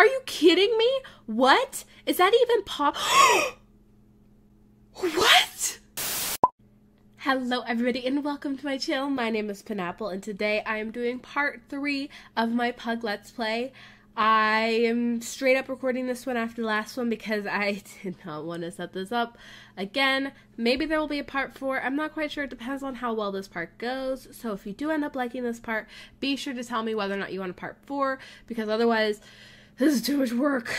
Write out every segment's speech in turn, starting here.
Are you kidding me? What? Is that even pop? what? Hello everybody and welcome to my channel. My name is Penapple and today I am doing part 3 of my Pug Let's Play. I am straight up recording this one after the last one because I did not want to set this up again. Maybe there will be a part 4. I'm not quite sure. It depends on how well this part goes. So if you do end up liking this part, be sure to tell me whether or not you want a part 4 because otherwise this is too much work.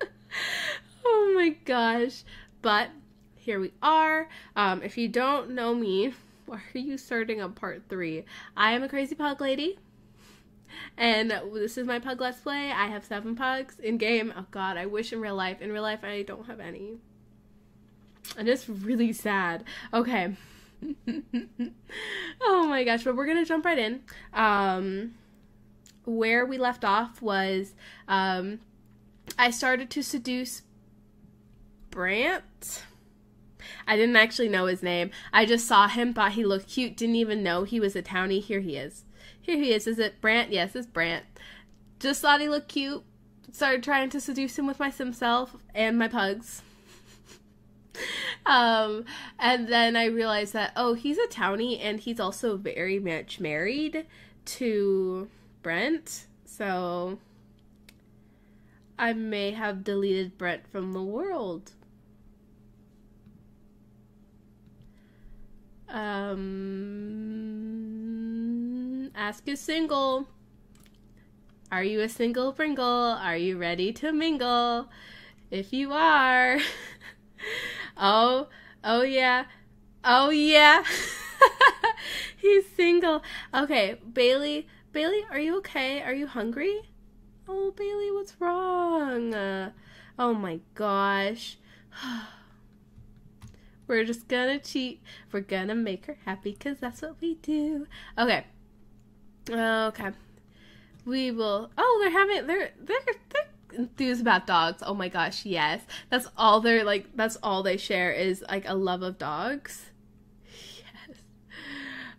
oh my gosh. But here we are. Um, if you don't know me, why are you starting on part three? I am a crazy pug lady. And this is my pug let's play. I have seven pugs in game. Oh god, I wish in real life. In real life, I don't have any. And it's really sad. Okay. oh my gosh, but we're gonna jump right in. Um, where we left off was um, I started to seduce Brant. I didn't actually know his name. I just saw him, thought he looked cute, didn't even know he was a townie. Here he is. Here he is. Is it Brant? Yes, it's Brant. Just thought he looked cute. Started trying to seduce him with my sim self and my pugs. um, and then I realized that, oh, he's a townie and he's also very much married to Brent, so I may have deleted Brent from the world. Um, ask is single. Are you a single Pringle? Are you ready to mingle? If you are, oh, oh yeah, oh yeah, he's single. Okay, Bailey, Bailey, are you okay? Are you hungry? Oh, Bailey, what's wrong? Uh, oh my gosh. We're just gonna cheat. We're gonna make her happy because that's what we do. Okay. Okay. We will. Oh, they're having. They're they're they're enthused about dogs. Oh my gosh, yes. That's all they're like. That's all they share is like a love of dogs. Yes.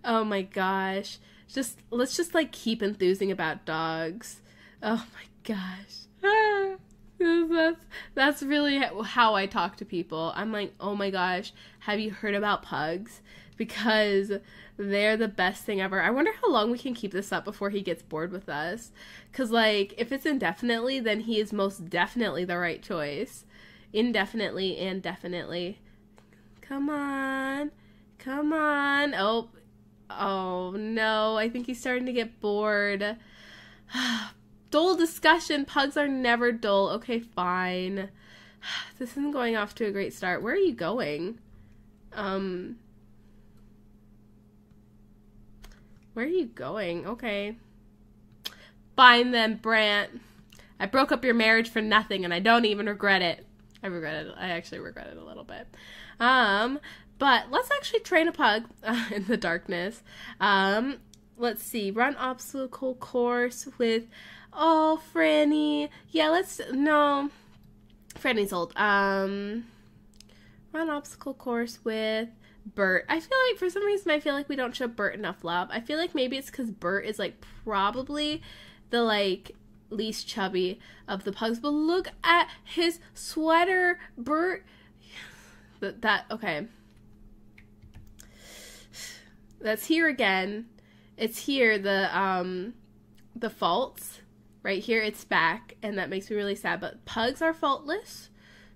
Oh my gosh just let's just like keep enthusing about dogs. Oh my gosh. that's that's really how I talk to people. I'm like, "Oh my gosh, have you heard about pugs?" Because they're the best thing ever. I wonder how long we can keep this up before he gets bored with us. Cuz like if it's indefinitely, then he is most definitely the right choice. Indefinitely and definitely. Come on. Come on. Oh, Oh no, I think he's starting to get bored. dull discussion. Pugs are never dull. Okay, fine. This isn't going off to a great start. Where are you going? Um. Where are you going? Okay. Fine then, Brant. I broke up your marriage for nothing and I don't even regret it. I regret it. I actually regret it a little bit. Um, but let's actually train a pug uh, in the darkness. Um, let's see. Run obstacle course with. Oh, Franny. Yeah, let's. No. Franny's old. Um, run obstacle course with Bert. I feel like for some reason I feel like we don't show Bert enough love. I feel like maybe it's because Bert is like probably the like least chubby of the pugs. But look at his sweater, Bert. That that okay that's here again. It's here the um the faults right here. It's back, and that makes me really sad. But pugs are faultless,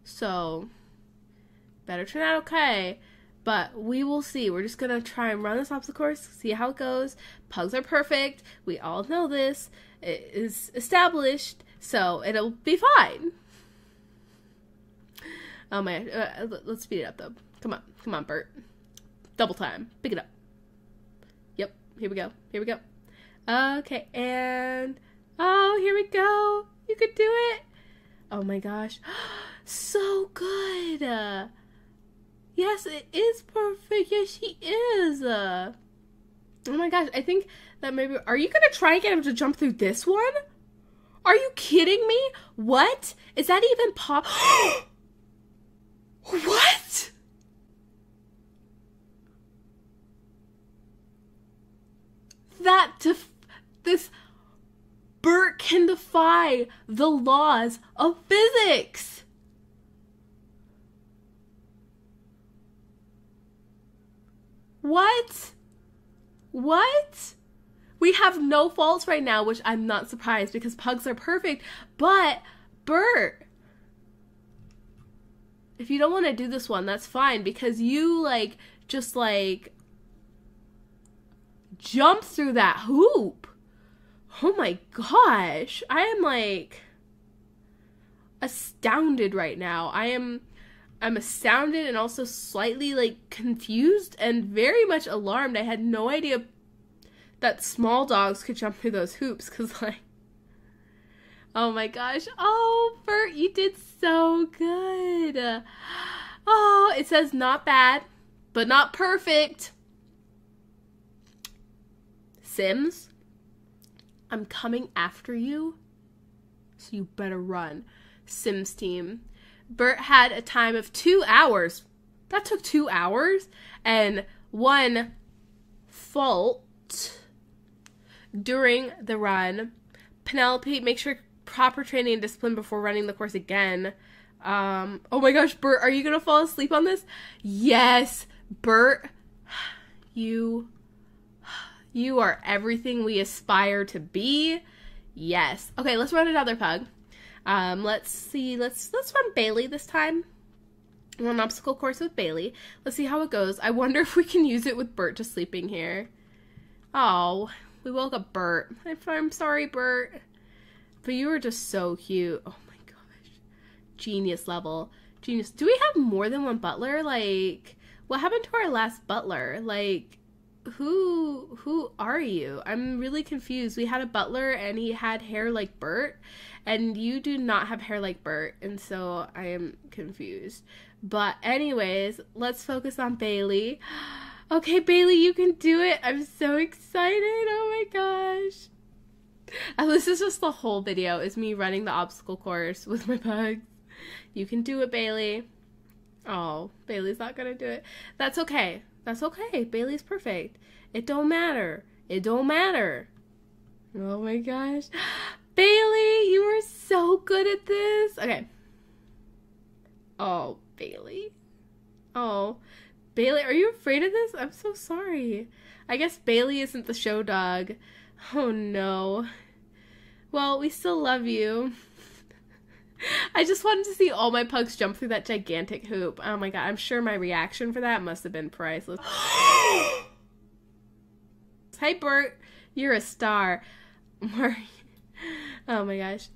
so better turn out okay. But we will see. We're just gonna try and run this obstacle course, see how it goes. Pugs are perfect. We all know this. It is established, so it'll be fine. Oh my! Uh, let's speed it up though. Come on, come on, Bert. Double time. Pick it up here we go. Here we go. Okay, and oh, here we go. You could do it. Oh my gosh. so good. Uh, yes, it is perfect. Yes, she is. Uh, oh my gosh, I think that maybe. Are you gonna try and get him to jump through this one? Are you kidding me? What? Is that even pop? what? That to f- this Bert can defy the laws of physics. What? What? We have no faults right now, which I'm not surprised because pugs are perfect. But, Bert, if you don't want to do this one, that's fine because you, like, just like jump through that hoop. Oh my gosh. I am like astounded right now. I am I'm astounded and also slightly like confused and very much alarmed. I had no idea that small dogs could jump through those hoops cuz like Oh my gosh. Oh, Bert, you did so good. Oh, it says not bad, but not perfect. Sims, I'm coming after you, so you better run. Sims team. Bert had a time of two hours. That took two hours. And one fault during the run. Penelope, make sure proper training and discipline before running the course again. Um, oh my gosh, Bert, are you gonna fall asleep on this? Yes, Bert, you you are everything we aspire to be. Yes. Okay, let's run another pug. Um, let's see. Let's let's run Bailey this time. One obstacle course with Bailey. Let's see how it goes. I wonder if we can use it with Bert just sleeping here. Oh, we woke up Bert. I'm sorry, Bert. But you were just so cute. Oh my gosh. Genius level. Genius. Do we have more than one butler? Like, what happened to our last butler? Like, who who are you? I'm really confused. We had a butler and he had hair like Bert, and you do not have hair like Bert, and so I am confused. But anyways, let's focus on Bailey. Okay, Bailey, you can do it. I'm so excited. Oh my gosh. And this is just the whole video is me running the obstacle course with my pugs. You can do it, Bailey. Oh, Bailey's not gonna do it. That's okay. That's okay. Bailey's perfect. It don't matter. It don't matter. Oh my gosh. Bailey, you are so good at this. Okay. Oh, Bailey. Oh. Bailey, are you afraid of this? I'm so sorry. I guess Bailey isn't the show dog. Oh no. Well, we still love you. I just wanted to see all my pugs jump through that gigantic hoop. Oh my god, I'm sure my reaction for that must have been priceless. Hey Bert, you're a star. oh my gosh.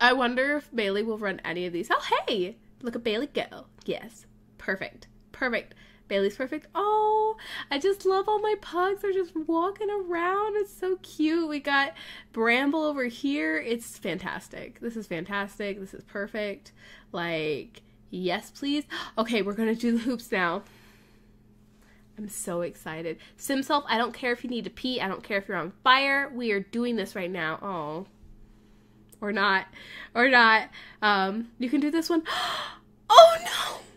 I wonder if Bailey will run any of these. Oh hey! Look at Bailey go. Yes. Perfect. Perfect. Bailey's perfect. Oh, I just love all my pugs. They're just walking around. It's so cute. We got Bramble over here. It's fantastic. This is fantastic. This is perfect. Like, yes, please. Okay, we're going to do the hoops now. I'm so excited. Simself, I don't care if you need to pee. I don't care if you're on fire. We are doing this right now. Oh. Or not. Or not. Um, you can do this one. Oh no!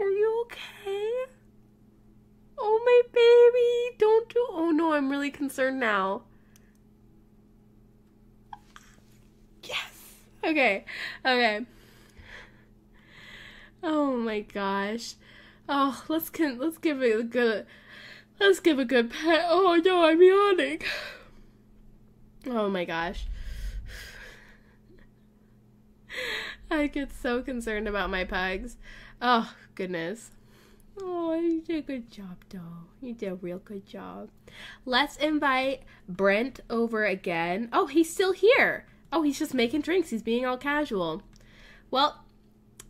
Are you okay? Oh, my baby. Don't do. Oh, no, I'm really concerned now. Yes. Okay. Okay. Oh my gosh. Oh, let's can let's give it a good let's give a good pet. Oh no, I'm yawning. Oh my gosh. I get so concerned about my pugs. Oh, goodness. Oh, you did a good job, though. You did a real good job. Let's invite Brent over again. Oh, he's still here. Oh, he's just making drinks. He's being all casual. Well,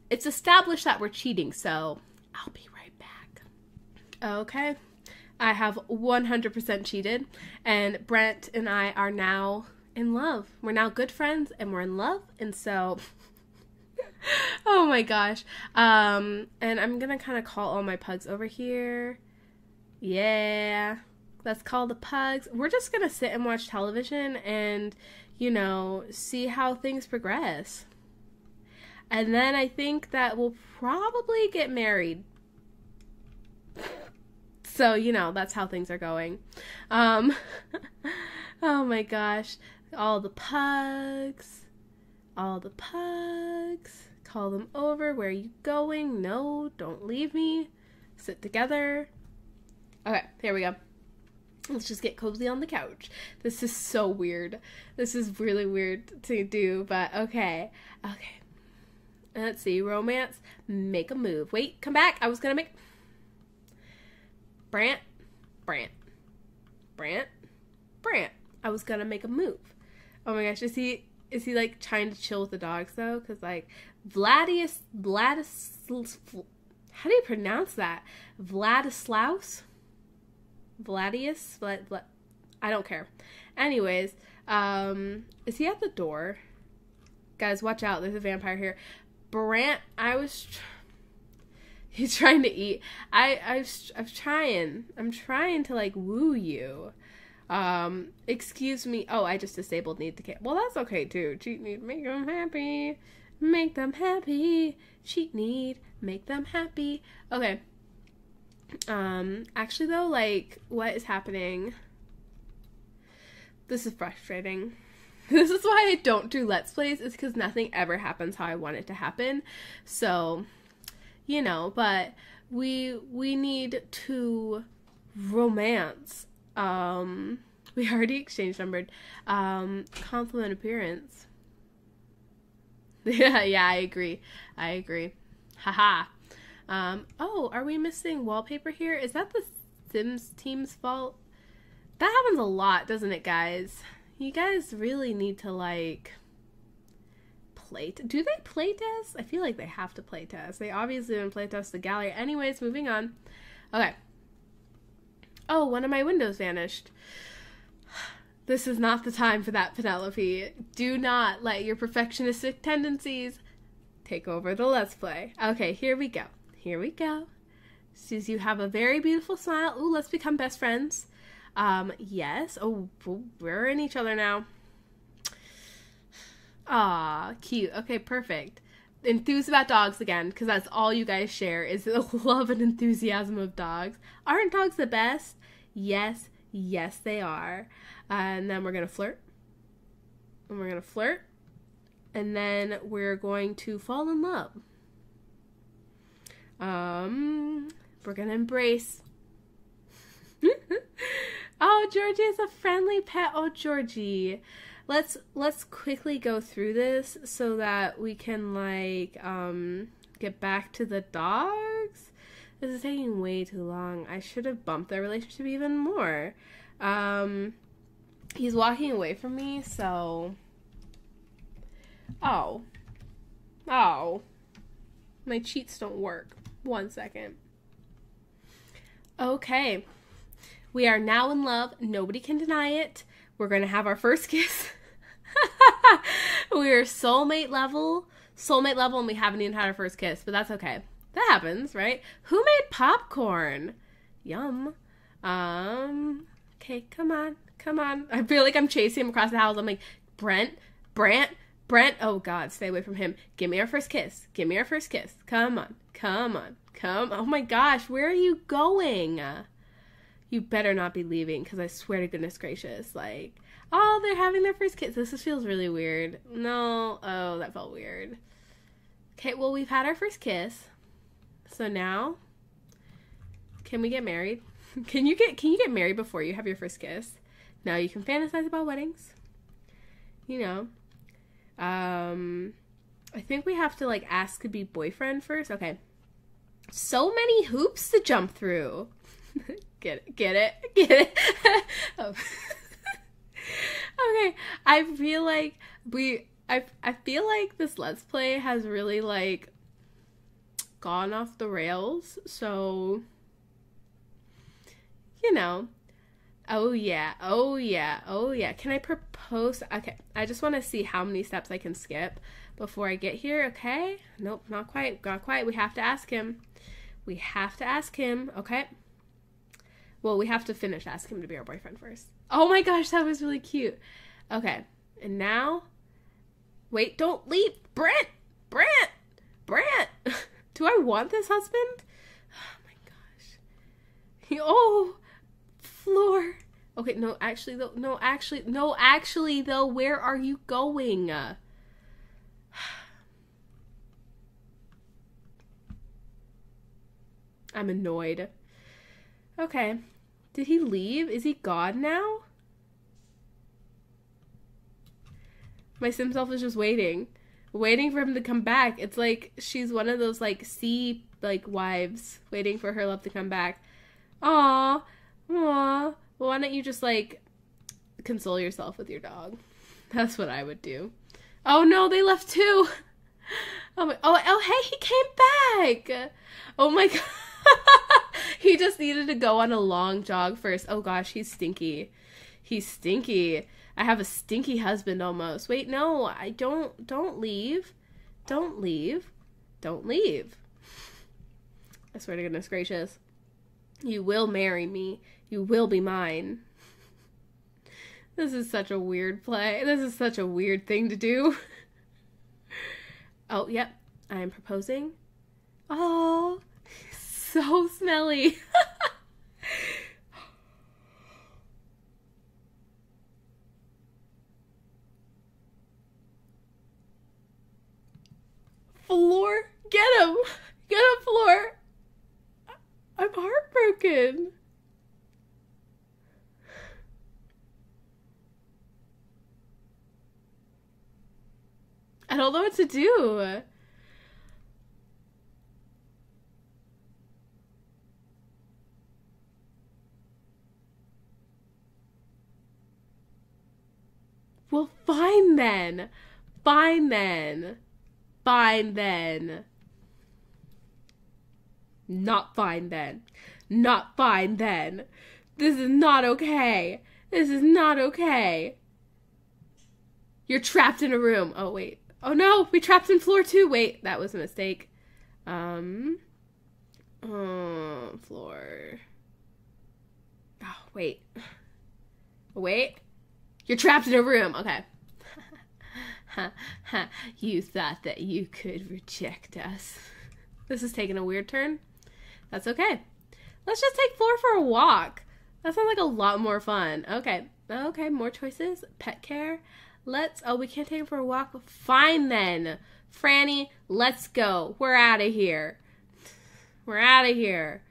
it's established that we're cheating, so I'll be right back. Okay. I have 100% cheated, and Brent and I are now in love. We're now good friends, and we're in love, and so oh my gosh. Um, and I'm gonna kind of call all my pugs over here. Yeah, let's call the pugs. We're just gonna sit and watch television and, you know, see how things progress. And then I think that we'll probably get married. So, you know, that's how things are going. Um, oh my gosh. All the pugs. All the pugs. Call them over. Where are you going? No, don't leave me. Sit together. Okay, here we go. Let's just get cozy on the couch. This is so weird. This is really weird to do, but okay. Okay. Let's see. Romance. Make a move. Wait, come back. I was gonna make. Brant. Brant. Brant. Brant. I was gonna make a move. Oh my gosh. Is he is he like trying to chill with the dogs though? Cause like Vladius Vladis how do you pronounce that? Vladislaus? Vladius? Vlad, Vlad, I don't care. Anyways, um, is he at the door? Guys, watch out. There's a vampire here. Brant, I was. Tr- He's trying to eat. I, I, I'm trying. I'm trying to like woo you. Um, excuse me. Oh, I just disabled need to Well, that's okay too. Cheat need, make him happy. Make them happy. Cheat need, make them happy. Okay. Um, actually though, like, what is happening? This is frustrating. This is why I don't do Let's Plays, is because nothing ever happens how I want it to happen. So, you know, but we we need to romance. Um we already exchanged numbered. Um compliment appearance. Yeah, yeah, I agree. I agree. Haha. Um, oh, are we missing wallpaper here? Is that the Sims team's fault? That happens a lot, doesn't it, guys? You guys really need to, like, play. Do they play test? I feel like they have to play test. They obviously didn't play test the gallery. Anyways, moving on. Okay. Oh, one of my windows vanished. This is not the time for that, Penelope. Do not let your perfectionistic tendencies take over the let's play. Okay, here we go. Here we go. Susie, you have a very beautiful smile. Ooh, let's become best friends. Um, yes. Oh, we're in each other now. Ah, cute. Okay, perfect. Enthused about dogs again, because that's all you guys share is the love and enthusiasm of dogs. Aren't dogs the best? Yes, yes, they are. Uh, and then we're gonna flirt. And we're gonna flirt and then we're going to fall in love. Um, we're gonna embrace. oh, Georgie is a friendly pet. Oh, Georgie. Let's let's quickly go through this so that we can like um get back to the dogs. This is taking way too long. I should have bumped their relationship even more. Um, he's walking away from me, so Oh. Oh. My cheats don't work. One second. Okay. We are now in love. Nobody can deny it. We're going to have our first kiss. we are soulmate level. Soulmate level, and we haven't even had our first kiss, but that's okay. That happens, right? Who made popcorn? Yum. Um, okay, come on. Come on. I feel like I'm chasing him across the house. I'm like, Brent, Brant, Brent, oh God, stay away from him. Give me our first kiss. Give me our first kiss. Come on. Come on. Come. Oh my gosh, where are you going? You better not be leaving because I swear to goodness gracious. Like, oh, they're having their first kiss. This feels really weird. No. Oh, that felt weird. Okay, well, we've had our first kiss. So now, can we get married? can you get can you get married before you have your first kiss? Now you can fantasize about weddings. You know, um, I think we have to like ask to be boyfriend first. Okay. So many hoops to jump through. get it, get it, get it. oh. okay, I feel like we. I I feel like this let's play has really like gone off the rails. So you know, Oh yeah. Oh yeah. Oh yeah. Can I propose? Okay. I just want to see how many steps I can skip before I get here. Okay. Nope. Not quite. Not quite. We have to ask him. We have to ask him. Okay. Well, we have to finish asking him to be our boyfriend first. Oh my gosh, that was really cute. Okay. And now, wait, don't leap. Brent! Brent! Brent! Do I want this husband? Oh my gosh. Oh, floor. Okay, no, actually, though, no, actually, no, actually, though, where are you going? I'm annoyed. Okay. Did he leave? Is he gone now? My sim self is just waiting. Waiting for him to come back. It's like she's one of those like sea like wives waiting for her love to come back. Aw. Aw. Why don't you just like console yourself with your dog? That's what I would do. Oh no, they left too. Oh, my, oh, oh, hey, he came back. Oh my god. he just needed to go on a long jog first. Oh gosh, he's stinky. He's stinky. I have a stinky husband almost. Wait, no, I don't don't leave. Don't leave. Don't leave. I swear to goodness gracious. You will marry me. You will be mine. This is such a weird play. This is such a weird thing to do. oh, yep. I am proposing. Oh, so smelly. Floor, get him! Get him, Floor! I'm heartbroken. I don't know what to do. Well, fine then. Fine then. Fine then. Not fine then. Not fine then. This is not okay. This is not okay. You're trapped in a room. Oh, wait. Oh no, we trapped in floor two. Wait, that was a mistake. Um. Oh, floor. Oh, wait. Wait. You're trapped in a room. Okay. you thought that you could reject us. This is taking a weird turn. That's okay. Let's just take Floor for a walk. That sounds like a lot more fun. Okay. Okay, more choices. Pet care. Let's. Oh, we can't take him for a walk. Fine then. Franny, let's go. We're out of here. We're out of here.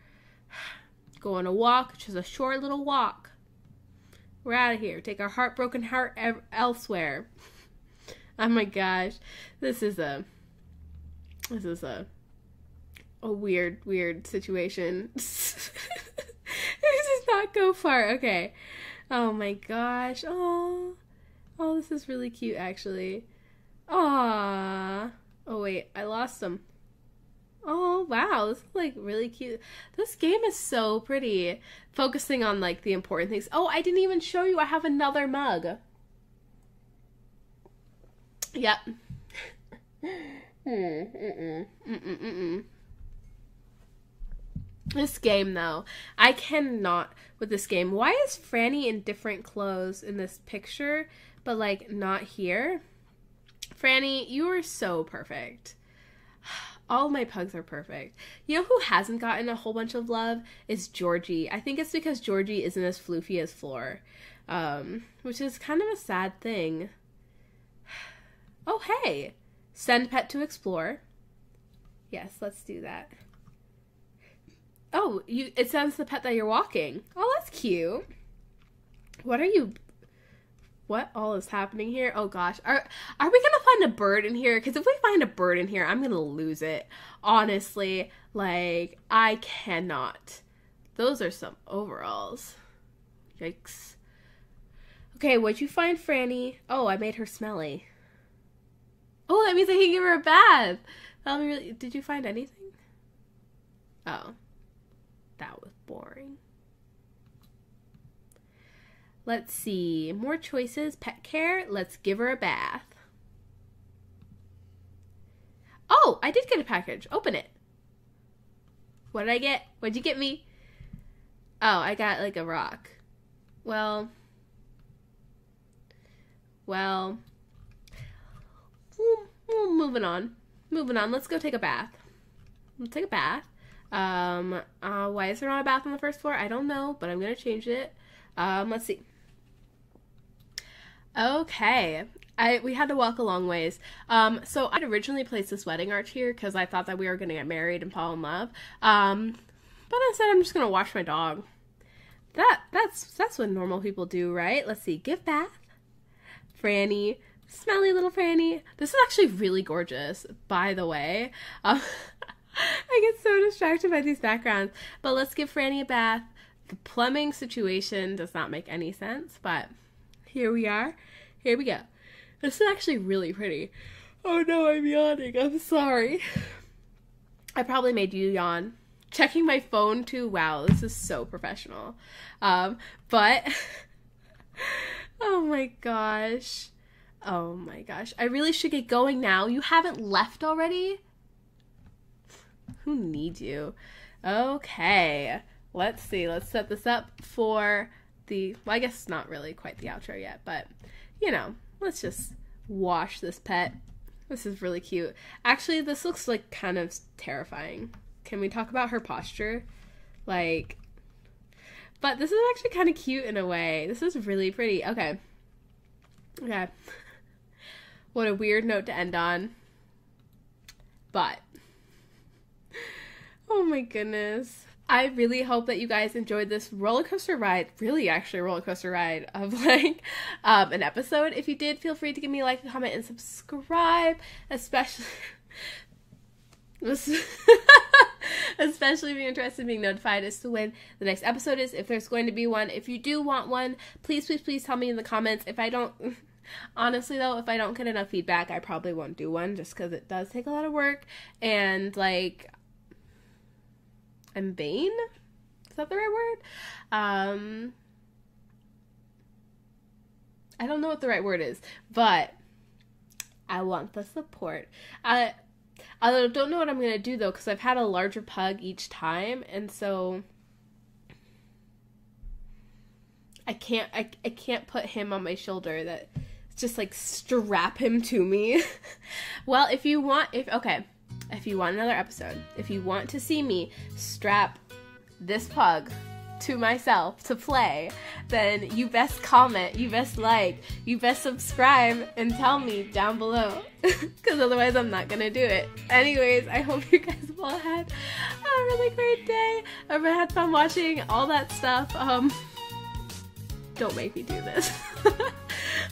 Go on a walk, just a short little walk. We're out of here. Take our heartbroken heart elsewhere. oh my gosh. This is a. This is a. A weird, weird situation. this does not go far. Okay. Oh my gosh. Oh. Oh, this is really cute, actually. Aww. Oh, wait. I lost them. Oh, wow. This is like really cute. This game is so pretty. Focusing on like the important things. Oh, I didn't even show you. I have another mug. Yep. Mm-mm. Mm-mm. This game, though, I cannot with this game. Why is Franny in different clothes in this picture, but like not here? Franny, you are so perfect. All my pugs are perfect. You know who hasn't gotten a whole bunch of love is Georgie. I think it's because Georgie isn't as floofy as Floor, um, which is kind of a sad thing. Oh, hey! Send pet to explore. Yes, let's do that. Oh, you it sends the pet that you're walking. Oh, that's cute. What are you what all is happening here? Oh gosh. Are are we gonna find a bird in here? Because if we find a bird in here, I'm gonna lose it. Honestly, like I cannot. Those are some overalls. Yikes. Okay, what'd you find, Franny? Oh, I made her smelly. Oh, that means I can give her a bath. That'll be really. Did you find anything? Oh, that was boring. Let's see. More choices. Pet care. Let's give her a bath. Oh, I did get a package. Open it. What did I get? What'd you get me? Oh, I got like a rock. Well. Well. Well, moving on. Moving on. Let's go take a bath. Let's take a bath. Um, uh, why is there not a bath on the first floor? I don't know, but I'm gonna change it. Um, let's see. Okay, I we had to walk a long ways. Um, so I'd originally placed this wedding arch here because I thought that we were gonna get married and fall in love. Um, but instead I'm just gonna wash my dog. That that's that's what normal people do, right? Let's see. Give bath, Franny, smelly little Franny. This is actually really gorgeous, by the way. Um, I get so distracted by these backgrounds. But let's give Franny a bath. The plumbing situation does not make any sense, but here we are. Here we go. This is actually really pretty. Oh no, I'm yawning. I'm sorry. I probably made you yawn. Checking my phone too. Wow, this is so professional. Um, but oh my gosh. Oh my gosh. I really should get going now. You haven't left already? Who needs you? Okay. Let's see. Let's set this up for the. Well, I guess not really quite the outro yet, but you know, let's just wash this pet. This is really cute. Actually, this looks like kind of terrifying. Can we talk about her posture? Like, but this is actually kind of cute in a way. This is really pretty. Okay. Okay. What a weird note to end on. But Oh my goodness. I really hope that you guys enjoyed this roller coaster ride, really actually a roller coaster ride of like um, an episode. If you did, feel free to give me a like, a comment, and subscribe, especially. especially if you're interested in being notified as to when the next episode is, if there's going to be one. If you do want one, please, please, please tell me in the comments. If I don't, honestly though, if I don't get enough feedback, I probably won't do one just because it does take a lot of work and like I'm vain. Is that the right word? Um, I don't know what the right word is, but I want the support. I I don't know what I'm gonna do though, because I've had a larger pug each time, and so I can't I, I can't put him on my shoulder. That just like strap him to me. well, if you want, if okay, if you want another episode, if you want to see me strap this pug to myself to play, then you best comment, you best like, you best subscribe and tell me down below. Because otherwise, I'm not gonna do it. Anyways, I hope you guys all had a really great day. I have had fun watching all that stuff. Um, don't make me do this.